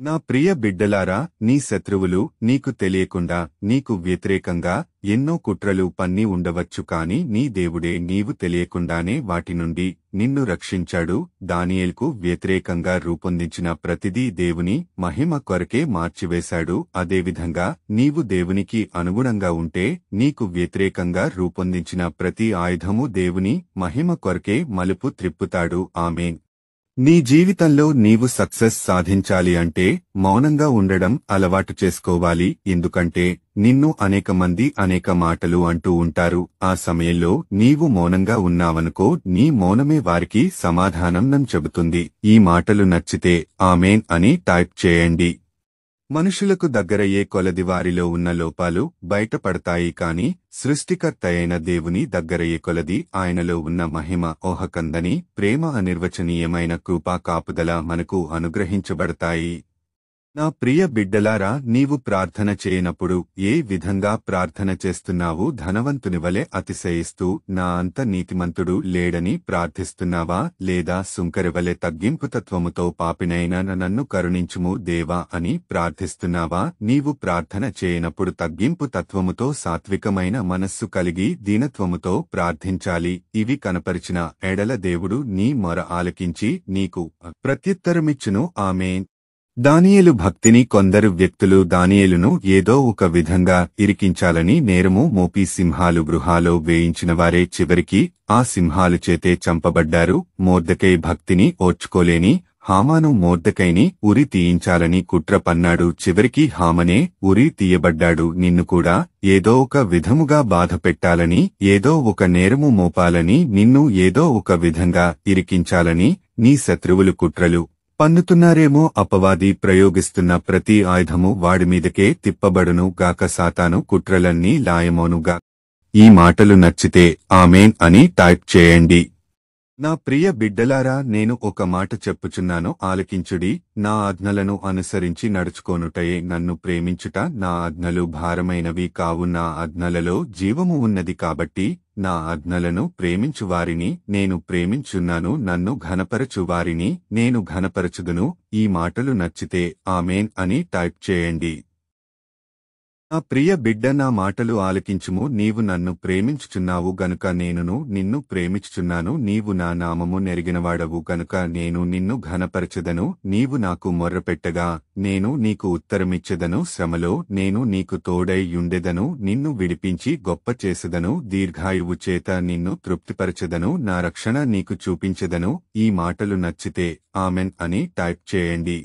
నా ప్రియ బిడ్డలారా నీ శత్రువులు నీకు తెలియకుండా నీకు వ్యతిరేకంగా ఎన్నో కుట్రలు పన్ని ఉండవచ్చు కాని నీ దేవుడే నీవు తెలియకుండానే వాటి నుండి నిన్ను రక్షించాడు. దానియేల్కు వ్యతిరేకంగా రూపొందించిన ప్రతిదీ దేవుని మహిమ కొరకే మార్చివేశాడు. అదేవిధంగా నీవు దేవునికి అనుగుణంగా ఉంటే నీకు వ్యతిరేకంగా రూపొందించిన ప్రతి ఆయుధము దేవుని మహిమ కొరకే మలుపు త్రిప్పుతాడు. ఆమెన్. నీ జీవితంలో నీవు సక్సెస్ సాధించాలి అంటే మౌనంగా ఉండడం అలవాటు చేసుకోవాలి. ఎందుకంటే నిన్ను అనేక మంది అనేక మాటలు అంటూ ఉంటారు. ఆ సమయంలో నీవు మౌనంగా ఉన్నావనుకో నీ మౌనమే వారికి సమాధానం చెబుతుంది. ఈ మాటలు నచ్చితే ఆమెన్ అని టైప్ చేయండి. మనుషులకు దగ్గరయ్యే కొలది వారిలో ఉన్న లోపాలు బయటపడతాయి కాని సృష్టికర్తయైన దేవుని దగ్గరయ్యే కొలది ఆయనలో ఉన్న మహిమ ఓహకందని ప్రేమ అనిర్వచనీయమైన కృపా కాపుదల మనకు అనుగ్రహించబడతాయి. నా ప్రియ బిడ్డలారా నీవు ప్రార్థన చేయనప్పుడు ఏ విధంగా ప్రార్థన చేస్తున్నావు? ధనవంతుని వలె అతిశయిస్తూ నా అంత నీతిమంతుడు లేడని ప్రార్థిస్తున్నావా? లేదా సుంకరివలె తగ్గింపుతత్వముతో పాపినైన నన్ను కరుణించుము దేవా అని ప్రార్థిస్తున్నావా? నీవు ప్రార్థన చేయనప్పుడు తగ్గింపు తత్వముతో సాత్వికమైన మనస్సు కలిగి దీనత్వముతో ప్రార్థించాలి. ఇవి కనపరిచిన ఎడల దేవుడు నీ మొర ఆలకించి నీకు ప్రత్యుత్తరమిచ్చును. ఆమె దానియేలు భక్తిని కొందరు వ్యక్తులు దానియేలును ఏదో ఒక విధంగా ఇరికించాలని నేరము మోపి సింహాలు గృహాలో వేయించిన వారే చివరికి ఆ సింహాలు చేతే చంపబడ్డారు. మోర్దకై భక్తిని ఓర్చుకోలేని హామాను మోర్దకైని ఉరి తీయించాలని కుట్ర పన్నాడు. చివరికి హామనే ఉరి తీయబడ్డాడు. నిన్ను కూడా ఏదో ఒక విధముగా బాధ పెట్టాలని ఏదో ఒక నేరము మోపాలని నిన్ను ఏదో ఒక విధంగా ఇరికించాలని నీ శత్రువులు కుట్రలు. పన్నుతున్నారేమో అపవాది ప్రయోగిస్తున్న ప్రతి ఆయుధము వాడి మీదకే తిప్పబడును గాక సాతాను కుట్రలన్నీ లాయమోనుగా. ఈ మాటలు నచ్చితే ఆమెన్ అని టైప్ చేయండి. నా ప్రియ బిడ్డలారా నేను ఒక మాట చెప్పుచున్నాను ఆలకించుడి. నా ఆజ్ఞలను అనుసరించి నడుచుకోనుటయే నన్ను ప్రేమించుట. నా ఆజ్ఞలు భారమైనవి కావు నా ఆజ్ఞలలో జీవము ఉన్నది కాబట్టి నా ఆజ్ఞలను ప్రేమించువారిని నేను ప్రేమించున్నాను నన్ను ఘనపరచువారిని నేను ఘనపరచుదును ఈ మాటలు నచ్చితే ఆమెన్ అని టైప్ చేయండి. నా ప్రియ బిడ్డ నా మాటలు ఆలకించుము. నీవు నన్ను ప్రేమించుచున్నావు గనుక నేనును నిన్ను ప్రేమించుచున్నాను. నీవు నా నామము నెరిగినవాడవు గనుక నేను నిన్ను ఘనపరచదను. నీవు నాకు మొర్రపెట్టగా నేను నీకు ఉత్తరమిచ్చెదను. శ్రమలో నేను నీకు తోడైయుండెదను నిన్ను విడిపించి గొప్ప చేసెదను దీర్ఘాయువు చేత నిన్ను తృప్తిపరచెదను. నా రక్షణ నీకు చూపించెదను. ఈ మాటలు నచ్చితే ఆమెన్ అని టైప్ చేయండి.